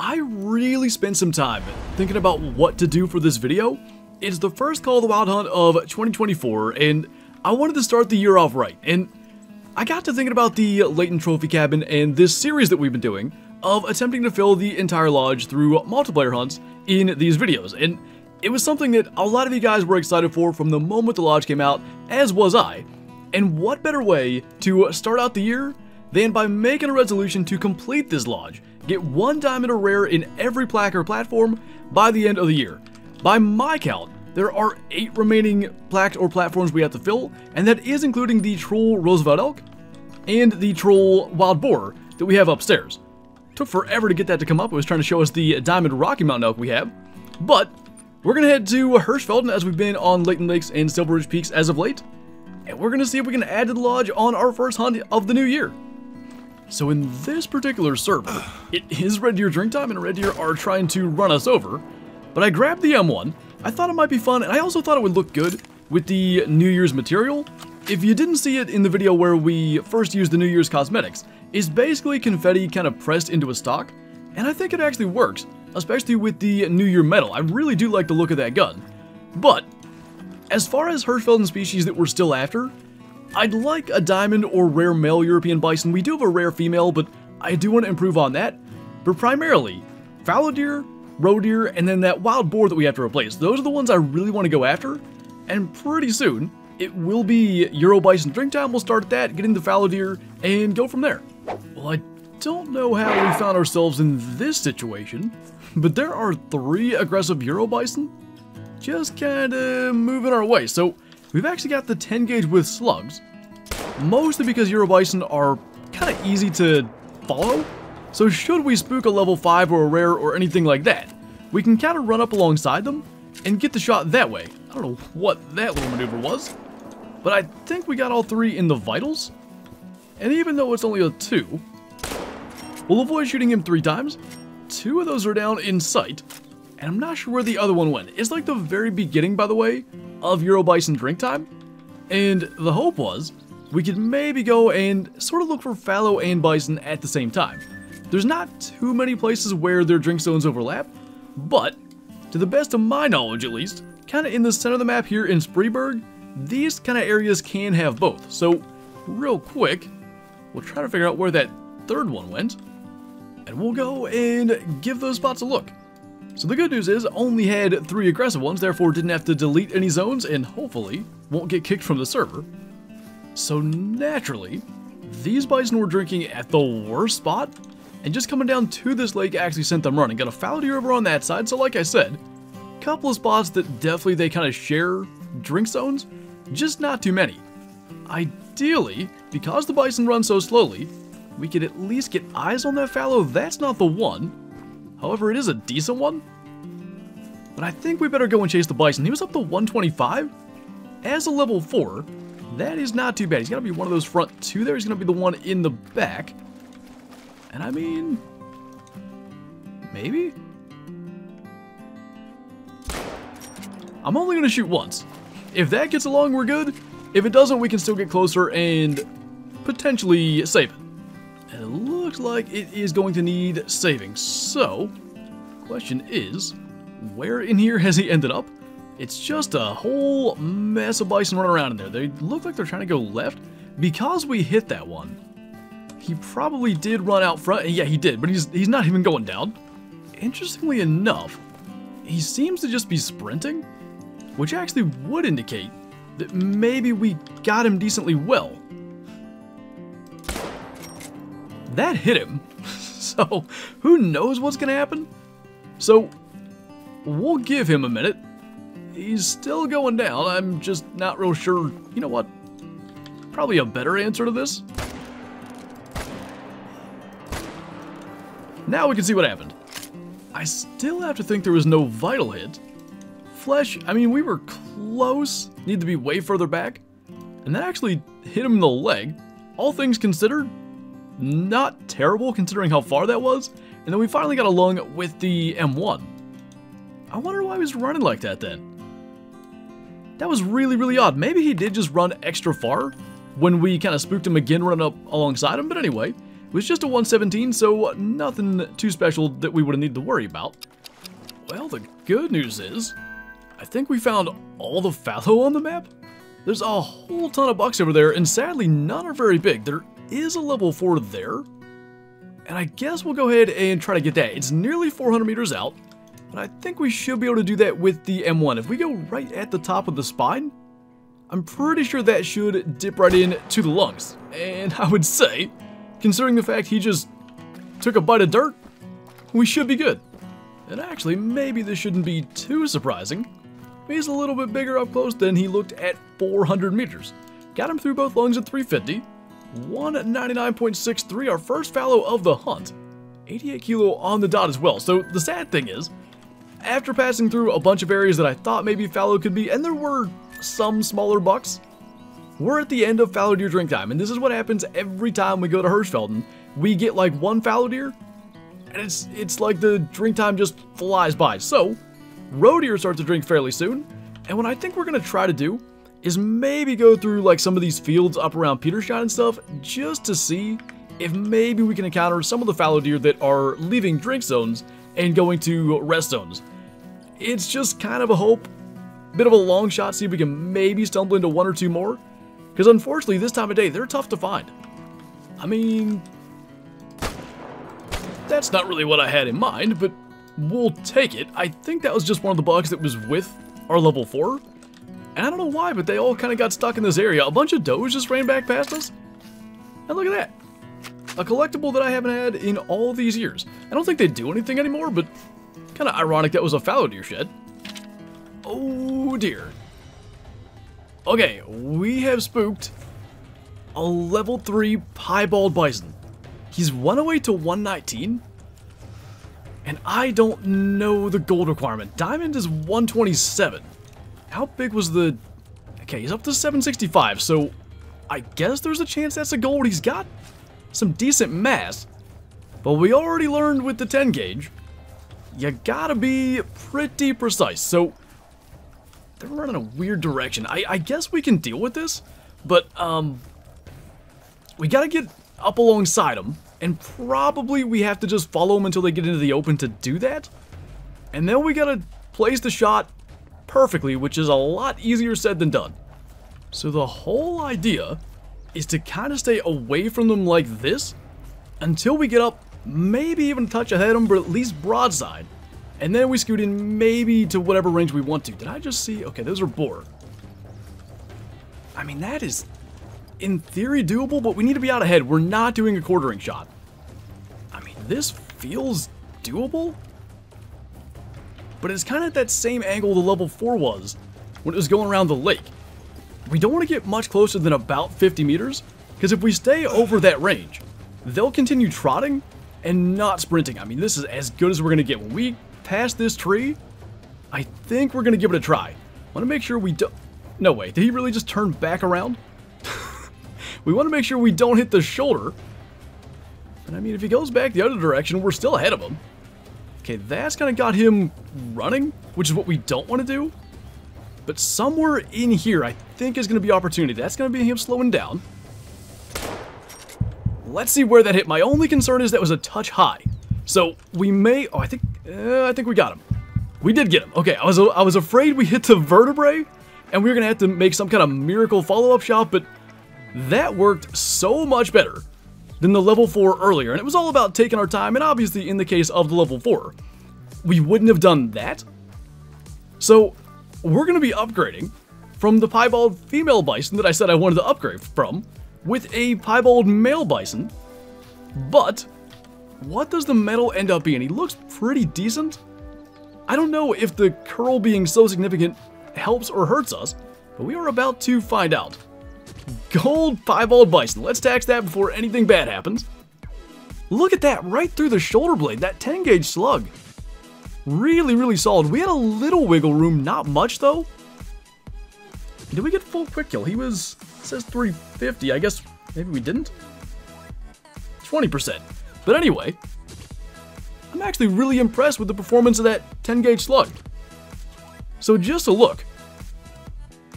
I really spent some time thinking about what to do for this video. It's the first Call of the Wild Hunt of 2024, and I wanted to start the year off right, and I got to thinking about the Layton Trophy Cabin and this series that we've been doing of attempting to fill the entire lodge through multiplayer hunts in these videos, and it was something that a lot of you guys were excited for from the moment the lodge came out, as was I, and what better way to start out the year than by making a resolution to complete this lodge, get one diamond or rare in every plaque or platform by the end of the year. By my count, there are 8 remaining plaques or platforms we have to fill, and that is including the Troll Roosevelt Elk and the Troll Wild Boar that we have upstairs. Took forever to get that to come up, it was trying to show us the Diamond Rocky Mountain Elk we have, but we're going to head to Hirschfelden as we've been on Layton Lakes and Silver Ridge Peaks as of late, and we're going to see if we can add to the lodge on our first hunt of the new year. So in this particular server, it is Red Deer drink time and Red Deer are trying to run us over, but I grabbed the M1, I thought it might be fun, and I also thought it would look good with the New Year's material. If you didn't see it in the video where we first used the New Year's cosmetics, it's basically confetti kind of pressed into a stock, and I think it actually works, especially with the New Year medal. I really do like the look of that gun. But, as far as Hirschfelden species that we're still after, I'd like a diamond or rare male European bison. We do have a rare female, but I do want to improve on that. But primarily, fallow deer, roe deer, and then that wild boar that we have to replace. Those are the ones I really want to go after. And pretty soon, it will be Euro bison drink time. We'll start at that, get into fallow deer, and go from there. Well, I don't know how we found ourselves in this situation, but there are three aggressive Euro bison just kind of moving our way. So We've actually got the 10 gauge with slugs, mostly because Eurobison are kind of easy to follow. So should we spook a level 5 or a rare or anything like that, we can kind of run up alongside them and get the shot that way. I don't know what that little maneuver was, but I think we got all three in the vitals. And even though it's only a 2, we'll avoid shooting him three times. Two of those are down in sight, and I'm not sure where the other one went. It's like the very beginning, by the way, of Euro Bison drink time. And the hope was we could maybe go and sort of look for fallow and bison at the same time. There's not too many places where their drink zones overlap, but to the best of my knowledge at least, kind of in the center of the map here in Spreeburg, these kind of areas can have both. So real quick, we'll try to figure out where that third one went, and we'll go and give those spots a look. So the good news is, only had three aggressive ones, therefore didn't have to delete any zones, and hopefully won't get kicked from the server. So naturally, these bison were drinking at the worst spot, and just coming down to this lake actually sent them running. Got a fallow deer over on that side, so like I said, couple of spots that definitely they kind of share drink zones, just not too many. Ideally, because the bison run so slowly, we could at least get eyes on that fallow. That's not the one, However, it is a decent one. But I think we better go and chase the Bison. He was up to 125. As a level 4, that is not too bad. He's going to be one of those front two there. He's going to be the one in the back. And I mean... Maybe? I'm only going to shoot once. If that gets along, we're good. If it doesn't, we can still get closer and potentially save it. Looks like it is going to need saving. So, question is, where in here has he ended up? It's just a whole mess of bison running around in there. They look like they're trying to go left. Because we hit that one, he probably did run out front. Yeah, he did, but he's, he's not even going down. Interestingly enough, he seems to just be sprinting, which actually would indicate that maybe we got him decently well. That hit him. so who knows what's going to happen? So we'll give him a minute. He's still going down. I'm just not real sure. You know what? Probably a better answer to this. Now we can see what happened. I still have to think there was no vital hit. Flesh, I mean, we were close. Need to be way further back. And that actually hit him in the leg. All things considered, not terrible considering how far that was. And then we finally got along with the M1. I wonder why he was running like that then. That was really, really odd. Maybe he did just run extra far when we kind of spooked him again running up alongside him. But anyway, It was just a 117, so nothing too special that we would have needed to worry about. Well, the good news is, I think we found all the fallow on the map. There's a whole ton of bucks over there, and sadly, none are very big. There is a level 4 there, and I guess we'll go ahead and try to get that. It's nearly 400 meters out, but I think we should be able to do that with the M1. If we go right at the top of the spine, I'm pretty sure that should dip right in to the lungs. And I would say, considering the fact he just took a bite of dirt, we should be good. And actually, maybe this shouldn't be too surprising. He's a little bit bigger up close than he looked at 400 meters. Got him through both lungs at 350. 199.63, our first fallow of the hunt. 88 kilo on the dot as well. So the sad thing is, after passing through a bunch of areas that I thought maybe fallow could be, and there were some smaller bucks, we're at the end of fallow deer drink time, and this is what happens every time we go to Hirschfelden. We get like one fallow deer, and it's it's like the drink time just flies by. So, roe deer start to drink fairly soon, and what I think we're gonna try to do is maybe go through like some of these fields up around Petershine and stuff, just to see if maybe we can encounter some of the fallow deer that are leaving drink zones and going to rest zones. It's just kind of a hope, bit of a long shot, see if we can maybe stumble into one or two more, because unfortunately this time of day, they're tough to find. I mean, that's not really what I had in mind, but we'll take it. I think that was just one of the bugs that was with our level 4. And I don't know why, but they all kind of got stuck in this area. A bunch of does just ran back past us. And look at that. A collectible that I haven't had in all these years. I don't think they do anything anymore, but kind of ironic that was a fallow deer shed. Oh dear. Okay, we have spooked a level 3 piebald bison. He's 108 to 119. And I don't know the gold requirement. Diamond is 127. How big was the... Okay, he's up to 765, so I guess there's a chance that's a gold. He's got some decent mass. But we already learned with the 10 gauge, you gotta be pretty precise. So they're running a weird direction. I, I guess we can deal with this, but um, we gotta get up alongside them, and probably we have to just follow them until they get into the open to do that. And then we gotta place the shot perfectly, which is a lot easier said than done. So the whole idea is to kind of stay away from them like this until we get up, maybe even touch ahead of them, but at least broadside. And then we scoot in maybe to whatever range we want to. Did I just see? Okay, those are boar. I mean, that is in theory doable, but we need to be out ahead. We're not doing a quartering shot. I mean, this feels doable, but it's kind of at that same angle the level 4 was when it was going around the lake. We don't want to get much closer than about 50 meters, because if we stay over that range, they'll continue trotting and not sprinting. I mean, this is as good as we're going to get. When we pass this tree, I think we're going to give it a try. want to make sure we don't... No way, did he really just turn back around? we want to make sure we don't hit the shoulder. And I mean, if he goes back the other direction, we're still ahead of him. Okay, that's kind of got him running, which is what we don't want to do. But somewhere in here, I think is going to be opportunity. That's going to be him slowing down. Let's see where that hit. My only concern is that was a touch high. So we may... Oh, I think... Uh, I think we got him. We did get him. Okay, I was, I was afraid we hit the vertebrae, and we were going to have to make some kind of miracle follow-up shot, but that worked so much better than the level 4 earlier, and it was all about taking our time, and obviously in the case of the level 4, we wouldn't have done that. So, we're going to be upgrading from the piebald female bison that I said I wanted to upgrade from, with a piebald male bison, but what does the medal end up being? He looks pretty decent. I don't know if the curl being so significant helps or hurts us, but we are about to find out. Gold piebald bison. Let's tax that before anything bad happens. Look at that, right through the shoulder blade, that 10 gauge slug. Really, really solid. We had a little wiggle room, not much though. Did we get full quick kill? He was, says 350, I guess maybe we didn't? 20%. But anyway, I'm actually really impressed with the performance of that 10 gauge slug. So just a look.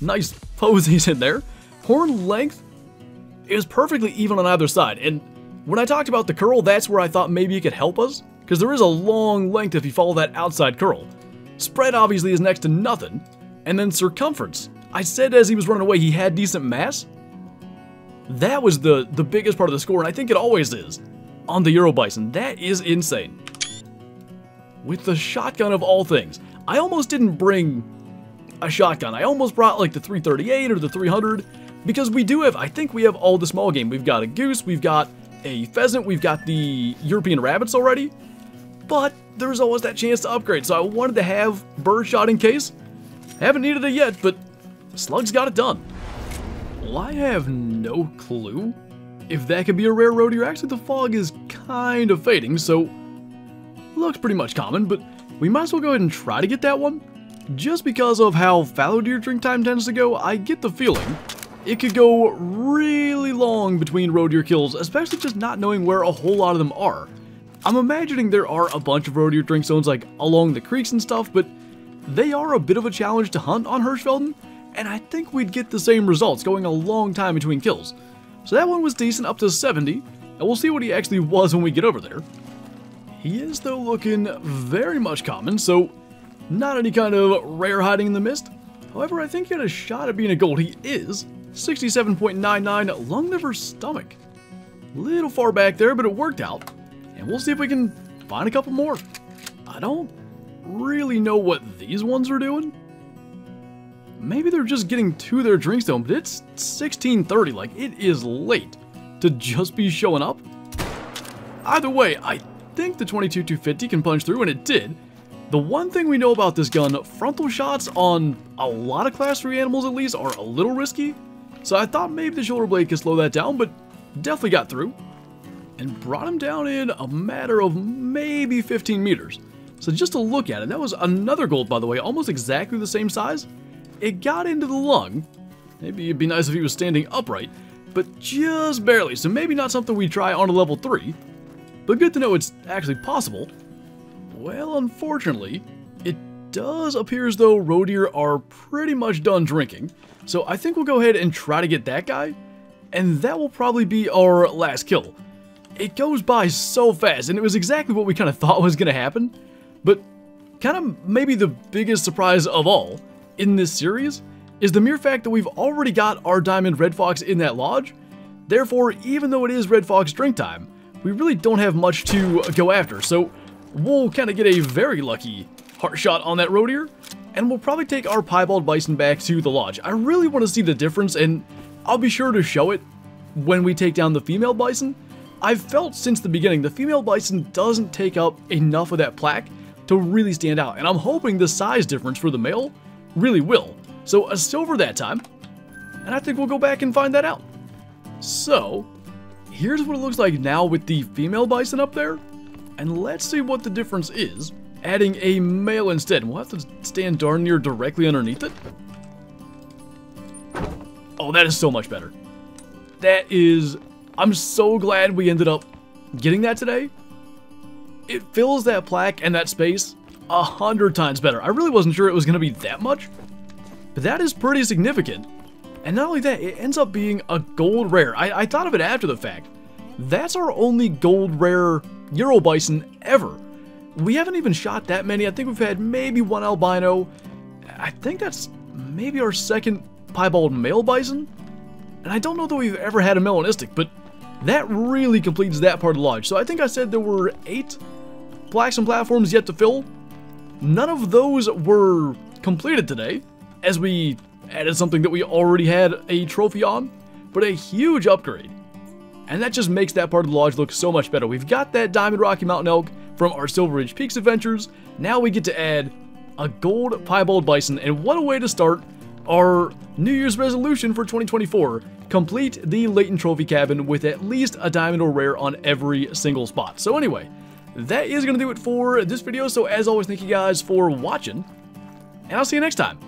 Nice posies in there horn length is perfectly even on either side, and When I talked about the curl, that's where I thought maybe it could help us, because there is a long length if you follow that outside curl. Spread obviously is next to nothing, and then circumference. I said as he was running away he had decent mass. That was the, the biggest part of the score, and I think it always is, on the Euro Bison. That is insane. With the shotgun of all things. I almost didn't bring a shotgun. I almost brought like the 338 or the 300, because we do have, I think we have all the small game. We've got a goose, we've got a pheasant, we've got the European rabbits already, but there's always that chance to upgrade, so I wanted to have birdshot in case. Haven't needed it yet, but Slugs got it done. Well, I have no clue if that could be a rare road here. Actually, the fog is kind of fading, so looks pretty much common, but we might as well go ahead and try to get that one. Just because of how fallow deer drink time tends to go, I get the feeling it could go really long between roe deer kills, especially just not knowing where a whole lot of them are. I'm imagining there are a bunch of roe deer drink zones like along the creeks and stuff, but they are a bit of a challenge to hunt on Hirschfelden, and I think we'd get the same results going a long time between kills. So that one was decent up to 70, and we'll see what he actually was when we get over there. He is though looking very much common, so not any kind of rare hiding in the mist. However, I think he had a shot at being a gold. He is, 67.99 lung, liver, stomach. Little far back there, but it worked out. And we'll see if we can find a couple more. I don't really know what these ones are doing. Maybe they're just getting to their drink zone, but it's 1630, like it is late to just be showing up. Either way, I think the 22-250 can punch through, and it did. The one thing we know about this gun, frontal shots on a lot of class 3 animals at least are a little risky, so I thought maybe the shoulder blade could slow that down, but definitely got through. And brought him down in a matter of maybe 15 meters. So just to look at it, that was another gold by the way, almost exactly the same size. It got into the lung. Maybe it'd be nice if he was standing upright, but just barely, so maybe not something we try on a level 3. But good to know it's actually possible. Well, unfortunately, does appear as though roe are pretty much done drinking. So I think we'll go ahead and try to get that guy, and that will probably be our last kill. It goes by so fast, and it was exactly what we kind of thought was going to happen, but kind of maybe the biggest surprise of all in this series is the mere fact that we've already got our Diamond Red Fox in that lodge. Therefore, even though it is Red Fox drink time, we really don't have much to go after, so we'll kind of get a very lucky heart shot on that roe deer, and we'll probably take our piebald bison back to the lodge. I really want to see the difference, and I'll be sure to show it when we take down the female bison. I've felt since the beginning the female bison doesn't take up enough of that plaque to really stand out, and I'm hoping the size difference for the male really will. So a silver that time, and I think we'll go back and find that out. So, here's what it looks like now with the female bison up there, and let's see what the difference is adding a male instead. We'll have to stand darn near directly underneath it. Oh, that is so much better. That is... I'm so glad we ended up getting that today. It fills that plaque and that space a hundred times better. I really wasn't sure it was going to be that much, but that is pretty significant. And not only that, it ends up being a gold rare. I, I thought of it after the fact. That's our only gold rare Euro Bison ever. We haven't even shot that many. I think we've had maybe one albino. I think that's maybe our second piebald male bison. And I don't know that we've ever had a melanistic, but that really completes that part of the lodge. So I think I said there were eight plaques and platforms yet to fill. None of those were completed today, as we added something that we already had a trophy on, but a huge upgrade. And that just makes that part of the lodge look so much better. We've got that Diamond Rocky Mountain Elk, from our Silver Ridge Peaks adventures, now we get to add a gold piebald bison, and what a way to start our New Year's resolution for 2024. Complete the Layton Trophy Cabin with at least a diamond or rare on every single spot. So anyway, that is going to do it for this video, so as always, thank you guys for watching, and I'll see you next time.